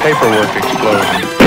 paperwork explosion.